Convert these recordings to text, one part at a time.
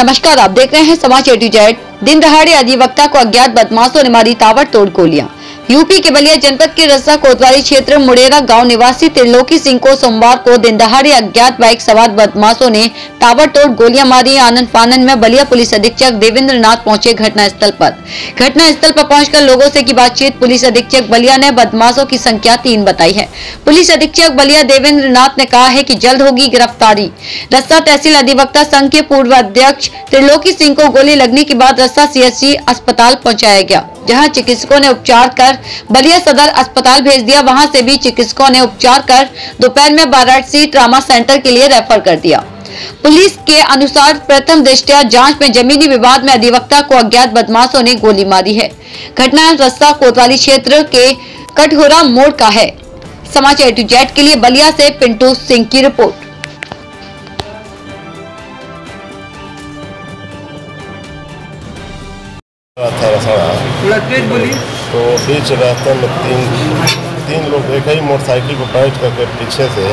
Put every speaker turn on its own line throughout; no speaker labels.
नमस्कार, आप देख रहे हैं समाज ए दिन दहाड़े अधिवक्ता को अज्ञात बदमाशों ने मारी ताबड़तोड़ गोलियाँ। यूपी के बलिया जनपद के रस्सा कोतवाली क्षेत्र, मुड़ेरा गाँव निवासी त्रिलोकी सिंह को सोमवार को दिन दहाड़े अज्ञात बाइक सवार बदमाशों ने ताबड़तोड़ गोलियाँ मारी। आनंद फानंद में बलिया पुलिस अधीक्षक देवेंद्र नाथ पहुँचे घटना स्थल पर। घटना स्थल पर पहुंचकर लोगों से की बातचीत, पुलिस अधीक्षक बलिया ने बदमाशों की संख्या तीन बताई है। पुलिस अधीक्षक बलिया देवेंद्र नाथ ने कहा है की जल्द होगी गिरफ्तारी। रस्ता तहसील अधिवक्ता संघ के पूर्व अध्यक्ष त्रिलोकी सिंह को गोली लगने के बाद रस्सा सीएससी अस्पताल पहुँचाया गया। जहाँ चिकित्सकों ने उपचार कर बलिया सदर अस्पताल भेज दिया, वहाँ से भी चिकित्सकों ने उपचार कर दोपहर में वाराणसी ट्रामा सेंटर के लिए रेफर कर दिया। पुलिस के अनुसार प्रथम दृष्टया जाँच में जमीनी विवाद में अधिवक्ता को अज्ञात बदमाशों ने गोली मारी है। घटना रस्ता कोतवाली क्षेत्र के कटहोरा मोड़ का है। समाचार टू जेड के लिए बलिया से पिंटू सिंह की रिपोर्ट।
था तो बीच रास्ते में तीन तीन लोग एक ही मोटरसाइकिल पर बैठ करके पीछे से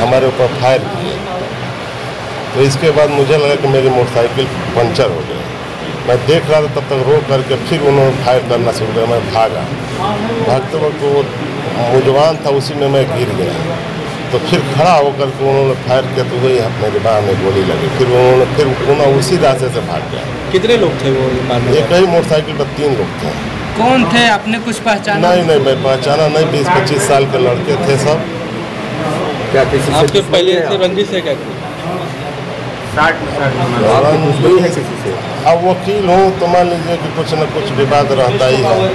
हमारे ऊपर फायर किए। तो इसके बाद मुझे लगा कि मेरी मोटरसाइकिल पंचर हो गई। मैं देख रहा था तब तक रोक करके फिर उन्होंने फायर करना शुरू किया, मैं भागा। भागते वक्त वो मुजवान था, उसी में मैं गिर गया। तो फिर खड़ा होकर के उन्होंने फायर किया तो वही मेरे बाह में गोली लगी। फिर उन्होंने फिर उन्होंने उसी रास्ते से भाग गया।
कितने लोग थे वो
एक ही मोटरसाइकिल पर तीन लोग थे।
कौन थे? आपने कुछ पहचाना?
नहीं नहीं मैं पहचाना नहीं। बीस पच्चीस साल के लड़के थे सब।
क्या किसी
आपके पहले से रंजिश है क्या?
है से?
अब वकील हूँ तो मान लीजिए कि कुछ न कुछ विवाद रहता ही है।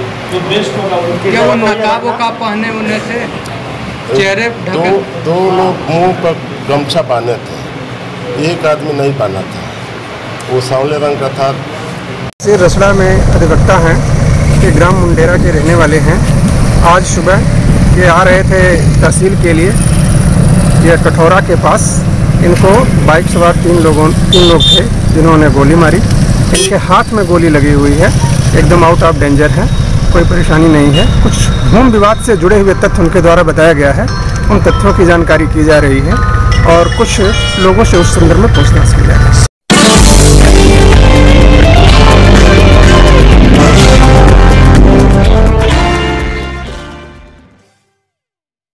क्या वो नकाब वकाब पहने उन्हें थे? चेहरे
दो दो लोग मुँह पर गमछा बांधे थे। एक आदमी नहीं बांधा था। वो सांवले रंग का था।
से रसड़ा में अधिवक्ता हैं ये ग्राम मुंडेरा के रहने वाले हैं। आज सुबह ये आ रहे थे तहसील के लिए, ये कठौरा के पास। इनको बाइक सवार तीन लोगों, तीन लोग थे जिन्होंने गोली मारी। इनके हाथ में गोली लगी हुई है। एकदम आउट ऑफ़ डेंजर है। कोई परेशानी नहीं है। कुछ भूमि विवाद से जुड़े हुए तथ्य उनके द्वारा बताया गया है। उन तथ्यों की जानकारी की जा रही है और कुछ लोगों से उस संदर्भ में पूछताछ की जा रही है।